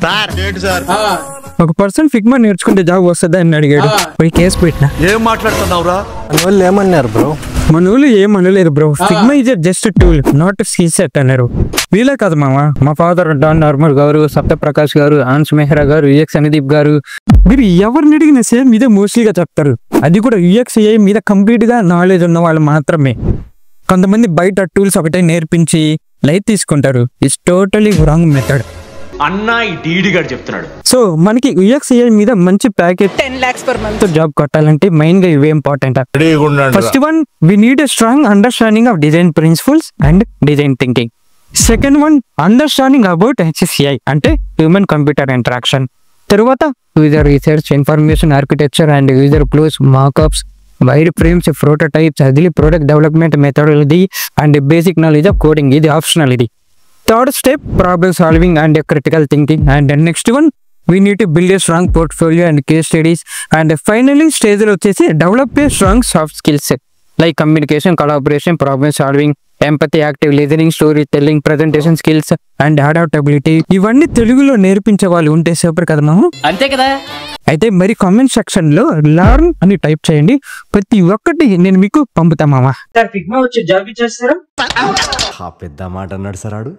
Sir. ఏంటి sir. ఆ, ఒక పర్సన్ ఫిగ్మా నేర్చుకుంటే జాబ్ వస్తుందా అని అడిగాడు. పోయి కేసు పెట్టిన. ఏం మాట్లాడుతున్నావురా వాళ్ళు ఏమన్నారు బ్రో? మన ఊళ్ళు ఏం అనలేదు bro. Figma is just tool not skill set అన్నారు. వీలే కాదు మామ. మా ఫాదర్ డాన్ నార్మల్ గారు సత్యప్రకాష్ గారు ఆన్స్ మెహ్రా గారు యుఎక్స్ అనుదీప్ గారు. మీరు ఎవరిని అడిగినా సేమ్ ఇదే మోస్ట్లీగా చెప్తారు. అది కూడా యుఎక్స్ ఏ మీద కంప్లీట్గా నాలెడ్జ్ ఉన్న వాళ్ళు మాత్రమే. కొంతమంది బయట టూల్స్ ఒకటే నేర్పించి లైట్ తీసుకుంటారు. ఇట్స్ టోటలీ రాంగ్ మెథడ్ అన్నా ఈ డీడీ గారు చెప్తున్నాడు. సో మనకి మీద మంచి package ten lakhs per month job కొట్టాలంటే మెయిన్గా ఇవే important first one we need a strong understanding of design principles and design thinking second one understanding about HCI అంటే హ్యూమన్ కంప్యూటర్ ఇంటరాక్షన్ తర్వాత user research information architecture and user flows markups wireframes prototypes అది product development methodology and basic knowledge of coding ఇది optional ఇది. Third step problem solving and critical thinking and next one we need to build a strong portfolio and case studies and finally స్టేజ్లో వచ్చేసి develop a strong soft skills like communication collaboration problem solving empathy active listening storytelling presentation skills and adaptability ఇవన్నీ తెలుగులో నేర్పించే వాళ్ళు ఉంటే super కదా మాము? అంతే కదా? అయితే మరి కామెంట్ సెక్షన్లో లర్న్ అని టైప్ చేయండి. ప్రతి ఒక్కటి నేను మీకు పంపుతా మామా. ఆ పెద్ద మాట అన్నాడు సార్ ఆడు.